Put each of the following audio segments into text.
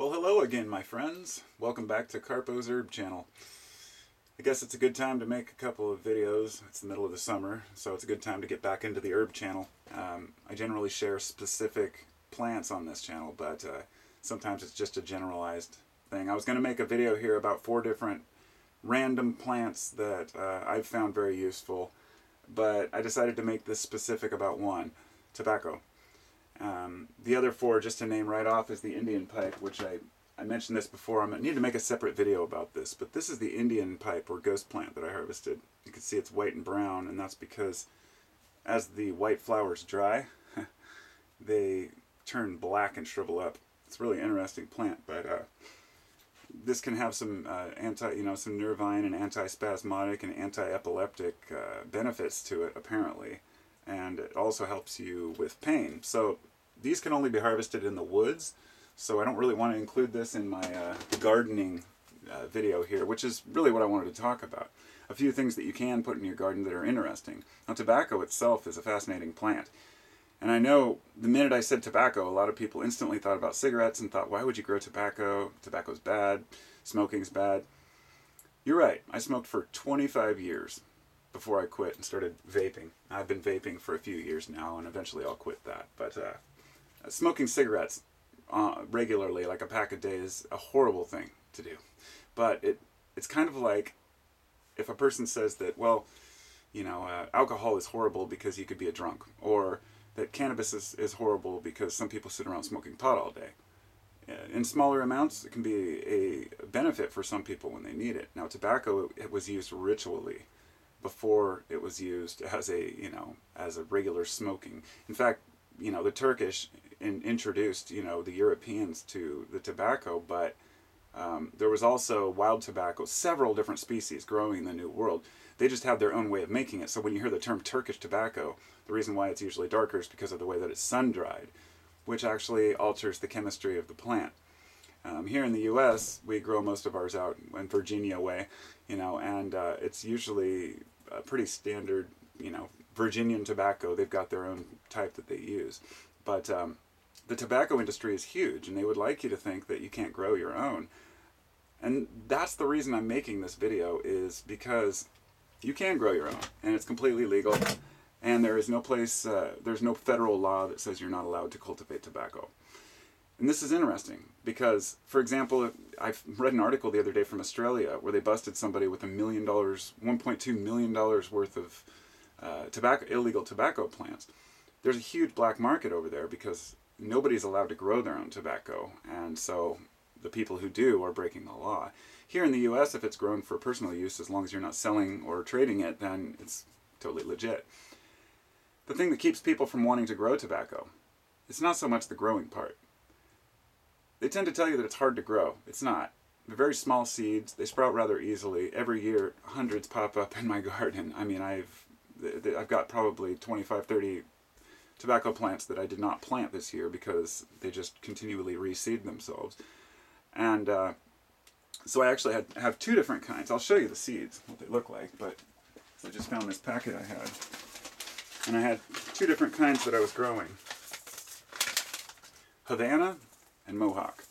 Well, hello again, my friends. Welcome back to Carpo's Herb Channel. I guess it's a good time to make a couple of videos. It's the middle of the summer, so it's a good time to get back into the herb channel. Um, I generally share specific plants on this channel, but uh, sometimes it's just a generalized thing. I was going to make a video here about four different random plants that uh, I've found very useful, but I decided to make this specific about one, tobacco. Um, the other four, just to name right off, is the Indian pipe, which I, I mentioned this before. I need to make a separate video about this, but this is the Indian pipe or ghost plant that I harvested. You can see it's white and brown, and that's because as the white flowers dry, they turn black and shrivel up. It's a really interesting plant, but uh, this can have some uh, anti, you know, some nervine and anti-spasmodic and anti-epileptic uh, benefits to it, apparently, and it also helps you with pain. So these can only be harvested in the woods, so I don't really want to include this in my uh, gardening uh, video here, which is really what I wanted to talk about. A few things that you can put in your garden that are interesting. Now, tobacco itself is a fascinating plant. And I know the minute I said tobacco, a lot of people instantly thought about cigarettes and thought, why would you grow tobacco? Tobacco's bad, smoking's bad. You're right, I smoked for 25 years before I quit and started vaping. I've been vaping for a few years now, and eventually I'll quit that. But uh, smoking cigarettes uh, regularly, like a pack a day, is a horrible thing to do. But it it's kind of like if a person says that, well, you know, uh, alcohol is horrible because you could be a drunk, or that cannabis is, is horrible because some people sit around smoking pot all day. Uh, in smaller amounts, it can be a benefit for some people when they need it. Now, tobacco it was used ritually before it was used as a you know as a regular smoking. In fact, you know the Turkish in, introduced you know the Europeans to the tobacco, but um, there was also wild tobacco, several different species growing in the New World. They just have their own way of making it. So when you hear the term Turkish tobacco, the reason why it's usually darker is because of the way that it's sun dried, which actually alters the chemistry of the plant. Um, here in the U.S., we grow most of ours out in Virginia way, you know, and uh, it's usually a pretty standard, you know, Virginian tobacco. They've got their own type that they use, but um, the tobacco industry is huge, and they would like you to think that you can't grow your own. And that's the reason I'm making this video is because you can grow your own, and it's completely legal. And there is no place, uh, there's no federal law that says you're not allowed to cultivate tobacco. And this is interesting because, for example, I read an article the other day from Australia where they busted somebody with a million dollars, $1.2 million worth of uh, tobacco, illegal tobacco plants. There's a huge black market over there because nobody's allowed to grow their own tobacco. And so the people who do are breaking the law. Here in the US, if it's grown for personal use, as long as you're not selling or trading it, then it's totally legit. The thing that keeps people from wanting to grow tobacco, it's not so much the growing part they tend to tell you that it's hard to grow. It's not. They're very small seeds. They sprout rather easily. Every year, hundreds pop up in my garden. I mean, I've I've got probably 25, 30 tobacco plants that I did not plant this year because they just continually reseed themselves. And uh, so I actually had have two different kinds. I'll show you the seeds, what they look like. But I just found this packet I had, and I had two different kinds that I was growing. Havana and Mohawk.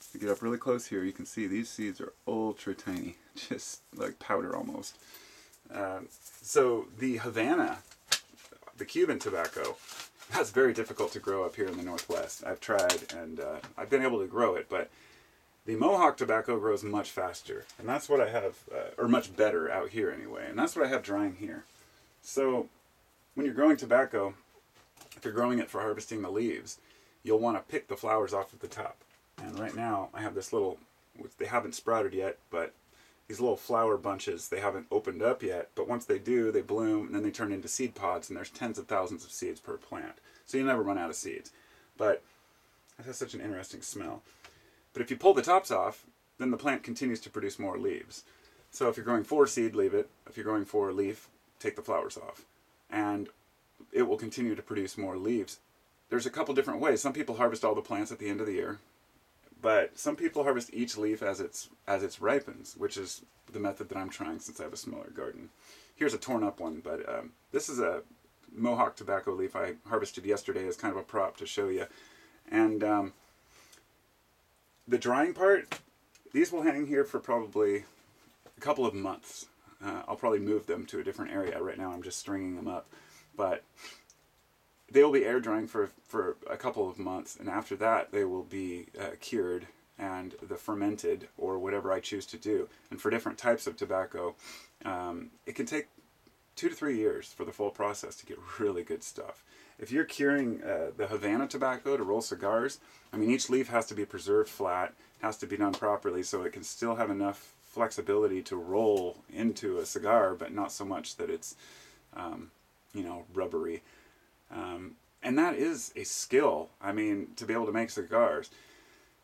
If you get up really close here, you can see these seeds are ultra tiny, just like powder almost. Uh, so the Havana, the Cuban tobacco, that's very difficult to grow up here in the Northwest. I've tried and uh, I've been able to grow it, but the Mohawk tobacco grows much faster, and that's what I have, uh, or much better out here anyway, and that's what I have drying here. So when you're growing tobacco, if you're growing it for harvesting the leaves, you'll want to pick the flowers off of the top. And right now I have this little, they haven't sprouted yet, but these little flower bunches, they haven't opened up yet, but once they do, they bloom and then they turn into seed pods and there's tens of thousands of seeds per plant. So you never run out of seeds. But it has such an interesting smell. But if you pull the tops off, then the plant continues to produce more leaves. So if you're growing for seed, leave it. If you're growing for leaf, take the flowers off. And it will continue to produce more leaves there's a couple different ways. Some people harvest all the plants at the end of the year, but some people harvest each leaf as it's as it ripens, which is the method that I'm trying since I have a smaller garden. Here's a torn up one, but um, this is a Mohawk tobacco leaf I harvested yesterday as kind of a prop to show you, and um, the drying part, these will hang here for probably a couple of months. Uh, I'll probably move them to a different area. Right now I'm just stringing them up. But they will be air drying for, for a couple of months. And after that, they will be uh, cured and the fermented or whatever I choose to do. And for different types of tobacco, um, it can take two to three years for the full process to get really good stuff. If you're curing uh, the Havana tobacco to roll cigars, I mean, each leaf has to be preserved flat, has to be done properly so it can still have enough flexibility to roll into a cigar, but not so much that it's, um, you know, rubbery. Um, and that is a skill. I mean, to be able to make cigars.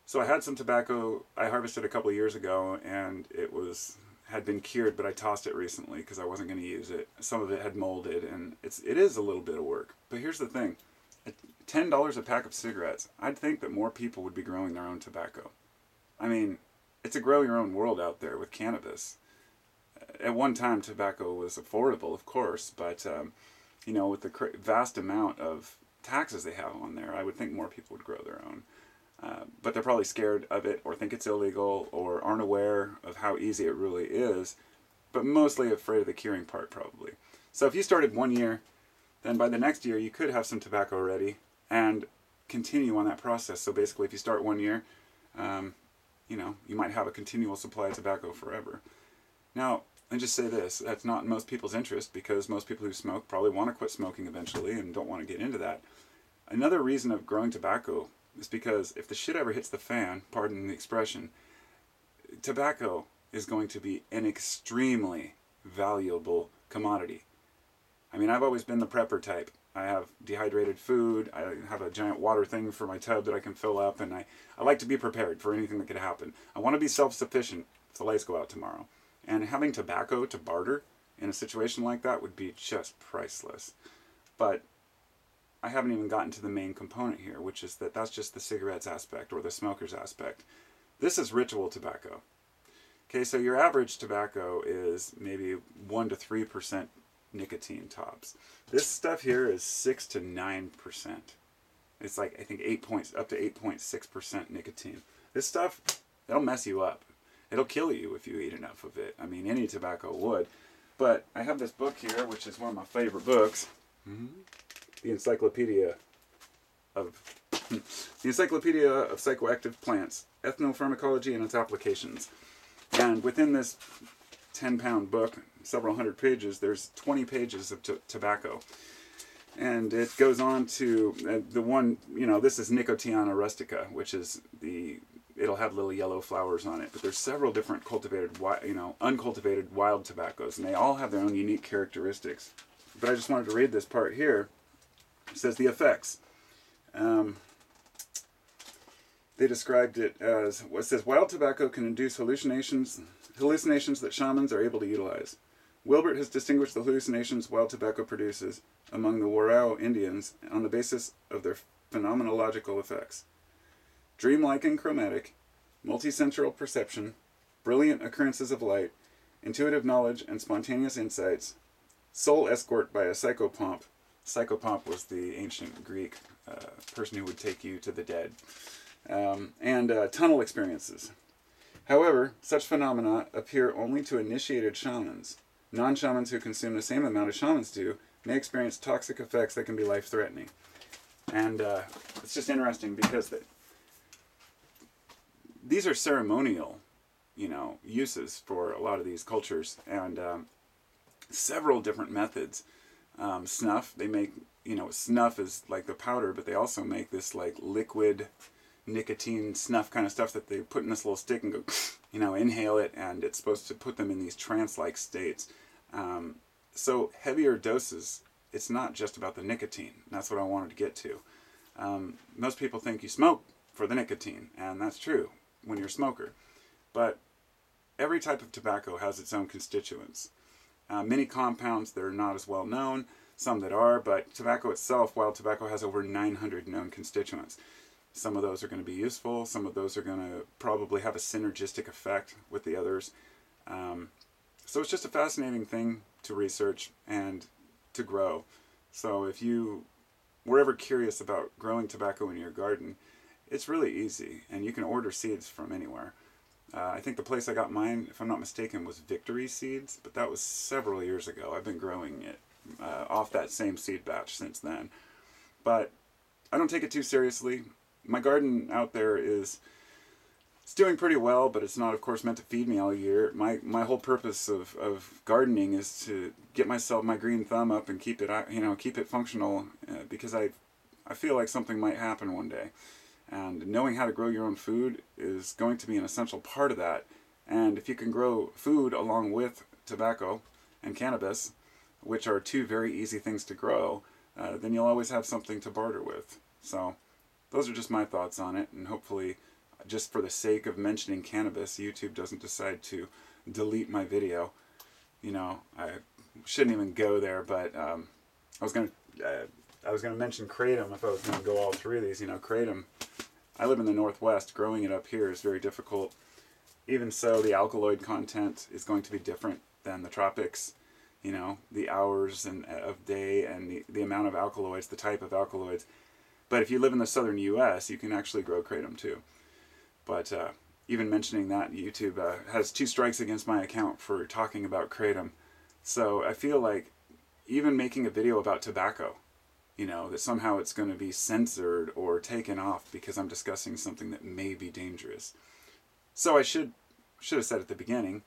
So I had some tobacco I harvested a couple years ago, and it was had been cured, but I tossed it recently because I wasn't going to use it. Some of it had molded, and it's it is a little bit of work. But here's the thing: ten dollars a pack of cigarettes. I'd think that more people would be growing their own tobacco. I mean, it's a grow your own world out there with cannabis. At one time, tobacco was affordable, of course, but um, you know, with the vast amount of taxes they have on there, I would think more people would grow their own. Uh, but they're probably scared of it or think it's illegal or aren't aware of how easy it really is, but mostly afraid of the curing part probably. So if you started one year, then by the next year you could have some tobacco ready and continue on that process. So basically, if you start one year, um, you know, you might have a continual supply of tobacco forever. Now, me just say this that's not in most people's interest because most people who smoke probably want to quit smoking eventually and don't want to get into that. Another reason of growing tobacco is because if the shit ever hits the fan, pardon the expression, tobacco is going to be an extremely valuable commodity. I mean, I've always been the prepper type. I have dehydrated food. I have a giant water thing for my tub that I can fill up, and I, I like to be prepared for anything that could happen. I want to be self sufficient if the lights go out tomorrow. And having tobacco to barter in a situation like that would be just priceless. But I haven't even gotten to the main component here, which is that that's just the cigarettes aspect or the smoker's aspect. This is ritual tobacco. Okay, so your average tobacco is maybe 1 to 3% nicotine tops. This stuff here is 6 to 9%. It's like, I think, 8 points, up to 8.6% nicotine. This stuff, it'll mess you up. It'll kill you if you eat enough of it. I mean, any tobacco would. But I have this book here, which is one of my favorite books. Mm-hmm the Encyclopedia of the Encyclopedia of Psychoactive Plants, Ethnopharmacology and its Applications. And within this 10 pound book, several hundred pages, there's 20 pages of t- tobacco. And it goes on to uh, the one, you know, this is Nicotiana rustica, which is the, it'll have little yellow flowers on it. But there's several different cultivated, you know, uncultivated wild tobaccos, and they all have their own unique characteristics. But I just wanted to read this part here says the effects. Um, they described it as what says wild tobacco can induce hallucinations hallucinations that shamans are able to utilize. Wilbert has distinguished the hallucinations wild tobacco produces among the Warao Indians on the basis of their phenomenological effects. Dreamlike and chromatic, multisensual perception, brilliant occurrences of light, intuitive knowledge and spontaneous insights, soul escort by a psychopomp, Psychopomp was the ancient Greek uh, person who would take you to the dead. Um, and uh, tunnel experiences. However, such phenomena appear only to initiated shamans. Non shamans who consume the same amount as shamans do may experience toxic effects that can be life threatening. And uh, it's just interesting because the, these are ceremonial, you know, uses for a lot of these cultures, and um, several different methods um, snuff. They make you know snuff is like the powder, but they also make this like liquid nicotine snuff kind of stuff that they put in this little stick and go, you know, inhale it, and it's supposed to put them in these trance-like states. Um, so heavier doses, it's not just about the nicotine. That's what I wanted to get to. Um, most people think you smoke for the nicotine, and that's true when you're a smoker. But every type of tobacco has its own constituents. Uh, many compounds that are not as well known, some that are, but tobacco itself, wild tobacco has over 900 known constituents. Some of those are going to be useful, some of those are going to probably have a synergistic effect with the others. Um, so it's just a fascinating thing to research and to grow. So if you were ever curious about growing tobacco in your garden, it's really easy, and you can order seeds from anywhere. Uh, I think the place I got mine, if I'm not mistaken, was Victory Seeds, but that was several years ago. I've been growing it uh, off that same seed batch since then. But I don't take it too seriously. My garden out there is it's doing pretty well, but it's not, of course, meant to feed me all year. My my whole purpose of, of gardening is to get myself my green thumb up and keep it, you know, keep it functional, uh, because I I feel like something might happen one day. And knowing how to grow your own food is going to be an essential part of that. And if you can grow food along with tobacco and cannabis, which are two very easy things to grow, uh, then you'll always have something to barter with. So, those are just my thoughts on it, and hopefully, just for the sake of mentioning cannabis, YouTube doesn't decide to delete my video. You know, I shouldn't even go there, but um, I was gonna. Uh, I was going to mention kratom if I was to go all through these. You know, kratom. I live in the northwest. Growing it up here is very difficult. Even so, the alkaloid content is going to be different than the tropics. You know, the hours and of day and the, the amount of alkaloids, the type of alkaloids. But if you live in the southern U.S., you can actually grow kratom too. But uh, even mentioning that, YouTube uh, has two strikes against my account for talking about kratom. So I feel like even making a video about tobacco you know, that somehow it's going to be censored or taken off because I'm discussing something that may be dangerous. So I should should have said at the beginning,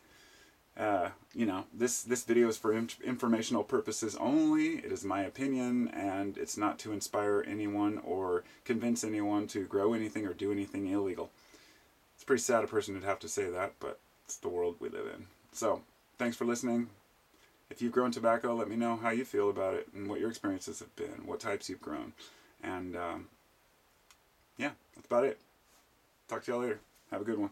uh, you know, this this video is for informational purposes only. It is my opinion, and it's not to inspire anyone or convince anyone to grow anything or do anything illegal. It's pretty sad a person would have to say that, but it's the world we live in. So, thanks for listening. If you've grown tobacco, let me know how you feel about it and what your experiences have been, what types you've grown. And um, yeah, that's about it. Talk to y'all later. Have a good one.